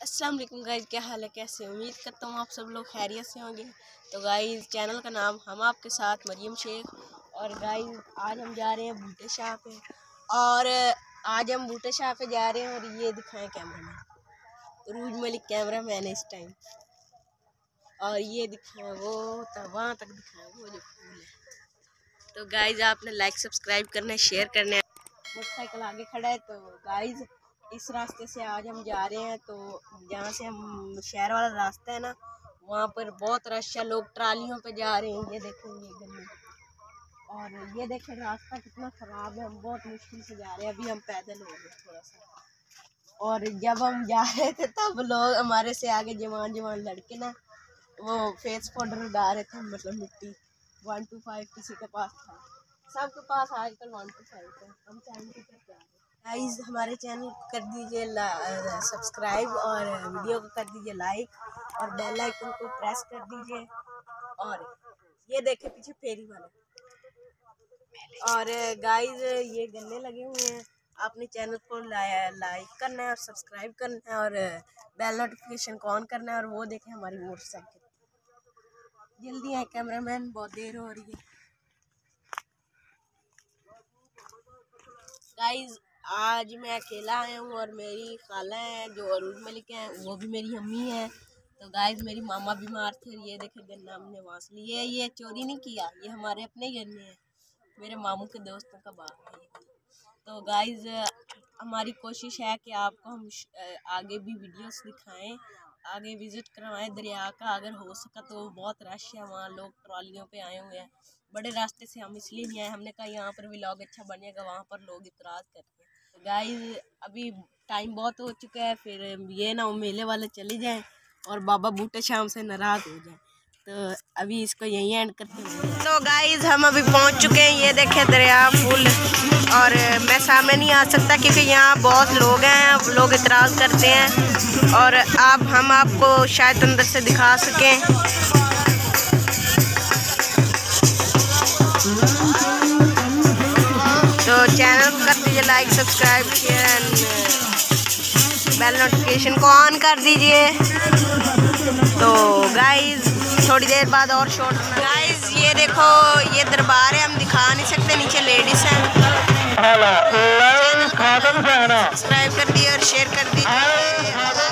अस्सलाम वालेकुम गाइस क्या हाल है? कैसे? उम्मीद करता हूँ आप सब लोग खैरियत से होंगे। तो गाइस चैनल का नाम हम आपके साथ मरियम शेख और गाइस आज हम जा रहे हैं बूटे शाह पे। और आज हम बूटे शाह पे जा रहे हैं और ये दिखाएँ कैमरा मैन रूज मलिक कैमरा मैन इस टाइम और ये दिखाएँ, वो वहाँ तक दिखाएँ, वो जो फूल है। तो गाइज़ आपने लाइक सब्सक्राइब करना है शेयर करना है। मोटरसाइकिल आगे खड़ा है तो गाइज़ इस रास्ते से आज हम जा रहे हैं तो जहाँ से हम शहर वाला रास्ता है ना, वहाँ पर बहुत रश है, लोग ट्रालियों पे जा रहे हैं, ये देखेंगे गली। और ये देखें, रास्ता कितना ख़राब है, हम बहुत मुश्किल से जा रहे हैं, अभी हम पैदल हो गए थोड़ा सा। और जब हम जा रहे थे, तब लोग हमारे से आगे जवान जवान लड़के ना, वो फेस पाउडर डाल रहे थे मतलब मिट्टी। वन टू फाइव किसी के पास था। सबके पास आजकल वन टू फाइव है। हम सेवेंटी तक जा रहे हैं। गाइस हमारे चैनल को कर दीजिए सब्सक्राइब और वीडियो को कर दीजिए लाइक और बेल आइकन को प्रेस कर दीजिए। और ये देखे पीछे फेरी वाले। और गाइस ये गन्ने लगे हुए हैं। आपने चैनल को लाइक करना है और सब्सक्राइब करना है और बेल नोटिफिकेशन को ऑन करना है और वो देखें हमारी मोटरसाइकिल जल्दी आए कैमरामैन बहुत देर हो रही है। गाइस आज मैं अकेला आया हूँ और मेरी खाला है, जो अरूज मलिक हैं, वो भी मेरी अम्मी है। तो गाइस मेरी मामा बीमार थे और ये देखे, गन्ना हमने वहाँ से लिए ये चोरी नहीं किया, ये हमारे अपने गन्ने हैं। मेरे मामू के दोस्तों का बाग है तो गाइस हमारी कोशिश है कि आपको हम आगे भी वीडियोस दिखाएँ, आगे विज़िट करवाएँ। दरिया का अगर हो सका तो बहुत रश है, वहाँ लोग ट्रॉलियों पे आए हुए हैं। बड़े रास्ते से हम इसलिए नहीं आए, हमने कहा यहाँ पर व्लॉग अच्छा बनेगा, वहाँ पर लोग इतराज़ करते हैं। गाइस अभी टाइम बहुत हो चुका है, फिर ये ना मेले वाले चले जाएँ और बाबा बूटे शाम से नाराज़ हो जाए। तो अभी इसको यहीं एंड करते हैं। तो गाइस हम अभी पहुँच चुके हैं, ये देखें दरिया फुल और मैं सामने नहीं आ सकता क्योंकि यहाँ बहुत लोग हैं लोग इतराज़ करते हैं। और आप, हम आपको शायद अंदर से दिखा सकें। कर दीजिए like subscribe share and bell notification को ऑन कर दीजिए। तो गाइस थोड़ी देर बाद और शॉर्ट गाइस ये देखो ये दरबार है हम दिखा नहीं सकते नीचे लेडीज़ हैं। सब्सक्राइब कर दिए और शेयर कर दीजिए।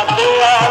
na tua